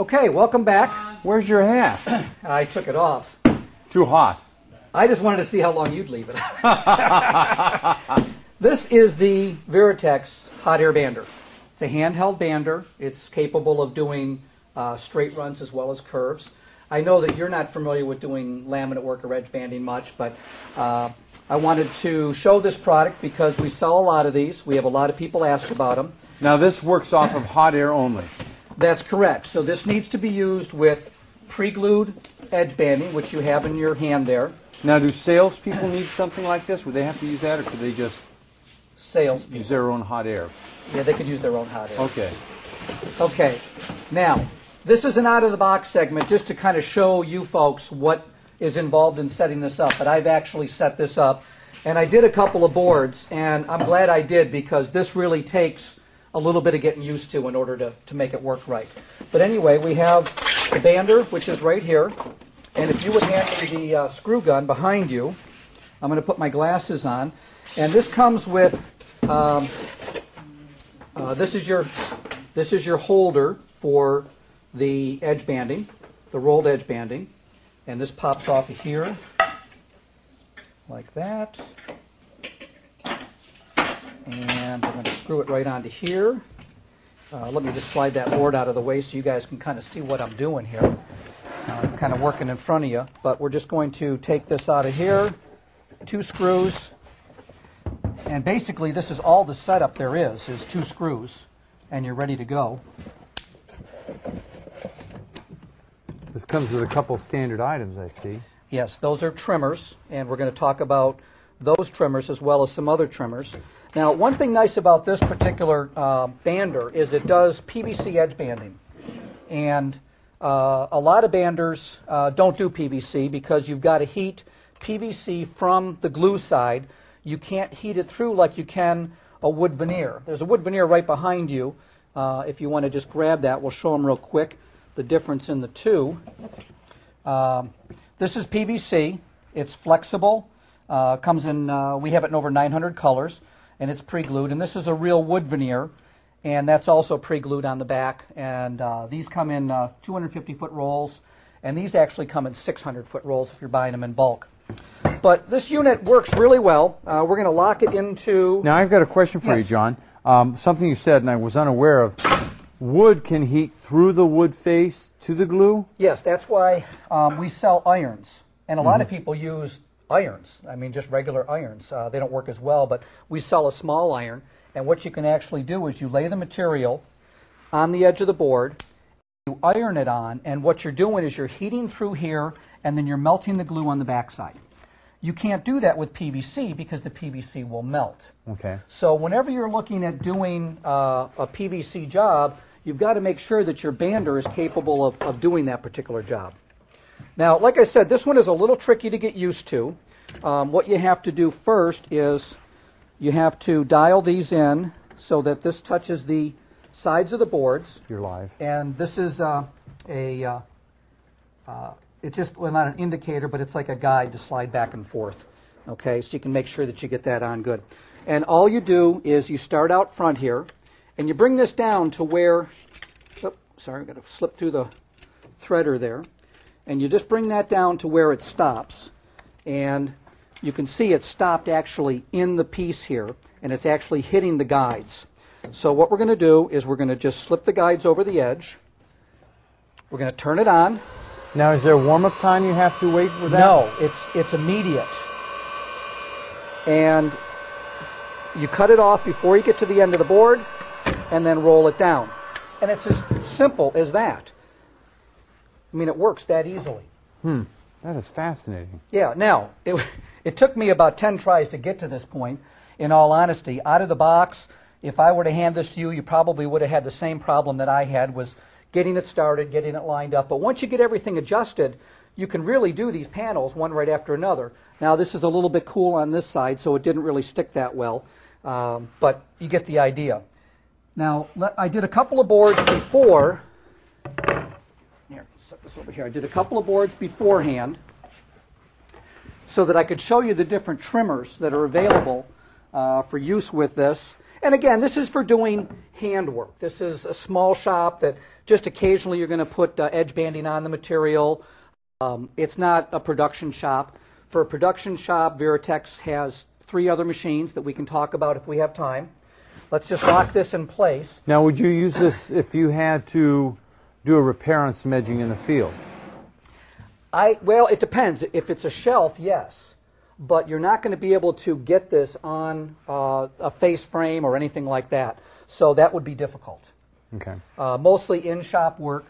Okay, welcome back. Where's your hat? I took it off. Too hot. I just wanted to see how long you'd leave it. this is the Virutex hot air bander. It's a handheld bander. It's capable of doing uh, straight runs as well as curves. I know that you're not familiar with doing laminate work or edge banding much, but uh, I wanted to show this product because we sell a lot of these. We have a lot of people ask about them. Now this works off of hot air only. That's correct. So this needs to be used with pre-glued edge banding, which you have in your hand there. Now do salespeople need something like this? Would they have to use that or could they just Sales. use their own hot air? Yeah, they could use their own hot air. Okay. Okay. Now, this is an out of the box segment just to kind of show you folks what is involved in setting this up. But I've actually set this up. And I did a couple of boards, and I'm glad I did because this really takes a little bit of getting used to in order to, to make it work right. But anyway, we have the bander, which is right here. And if you would hand me the uh, screw gun behind you, I'm going to put my glasses on. And this comes with, um, uh, this is your, this is your holder for the edge banding, the rolled edge banding. And this pops off of here, like that. And I'm going to screw it right onto here. Uh, let me just slide that board out of the way so you guys can kind of see what I'm doing here. Uh, I'm kind of working in front of you, but we're just going to take this out of here, two screws, and basically this is all the setup there is, is two screws, and you're ready to go. This comes with a couple standard items I see. Yes, those are trimmers, and we're going to talk about those trimmers as well as some other trimmers. Now, one thing nice about this particular uh, bander is it does PVC edge banding. And uh, a lot of banders uh, don't do PVC because you've got to heat PVC from the glue side. You can't heat it through like you can a wood veneer. There's a wood veneer right behind you. Uh, if you want to just grab that, we'll show them real quick the difference in the two. Um, this is PVC. It's flexible. Uh, comes in. Uh, we have it in over 900 colors, and it's pre-glued. And this is a real wood veneer, and that's also pre-glued on the back. And uh, these come in 250 foot rolls, and these actually come in 600 foot rolls if you're buying them in bulk. But this unit works really well. Uh, we're going to lock it into. Now I've got a question for you, John. Um, something you said and I was unaware of. Wood can heat through the wood face to the glue? Yes, that's why um, we sell irons, and a lot of people use irons. I mean, just regular irons. Uh, they don't work as well, but we sell a small iron, and what you can actually do is you lay the material on the edge of the board, you iron it on, and what you're doing is you're heating through here, and then you're melting the glue on the backside. You can't do that with PVC because the PVC will melt. Okay. So whenever you're looking at doing uh, a PVC job, you've got to make sure that your bander is capable of, of doing that particular job. Now, like I said, this one is a little tricky to get used to. Um, what you have to do first is you have to dial these in so that this touches the sides of the boards. You're live. And this is uh, a, uh, uh, it's just, well, not an indicator, but it's like a guide to slide back and forth. Okay, so you can make sure that you get that on good. And all you do is you start out front here, and you bring this down to where, oh, sorry, I've got to slip through the threader there. And you just bring that down to where it stops. And you can see it stopped actually in the piece here, and it's actually hitting the guides. So what we're going to do is we're going to just slip the guides over the edge. We're going to turn it on. Now is there a warm up time you have to wait for that? No, it's it's immediate. And you cut it off before you get to the end of the board, and then roll it down. And it's as simple as that. I mean, it works that easily. Hmm. That is fascinating. Yeah. Now, it, it took me about 10 tries to get to this point, in all honesty. Out of the box, if I were to hand this to you, you probably would have had the same problem that I had was getting it started, getting it lined up. But once you get everything adjusted, you can really do these panels one right after another. Now, this is a little bit cool on this side, so it didn't really stick that well. Um, but you get the idea. Now, I did a couple of boards before. Here, set this over here. I did a couple of boards beforehand so that I could show you the different trimmers that are available uh, for use with this. And again, this is for doing handwork. This is a small shop that just occasionally you're going to put uh, edge banding on the material. Um, it's not a production shop. For a production shop, Virutex has three other machines that we can talk about if we have time. Let's just lock this in place. Now, would you use this if you had to do a repair on some edging in the field? I well, it depends. If it's a shelf, yes, but you're not going to be able to get this on uh, a face frame or anything like that. So that would be difficult. Okay. Uh, mostly in shop work.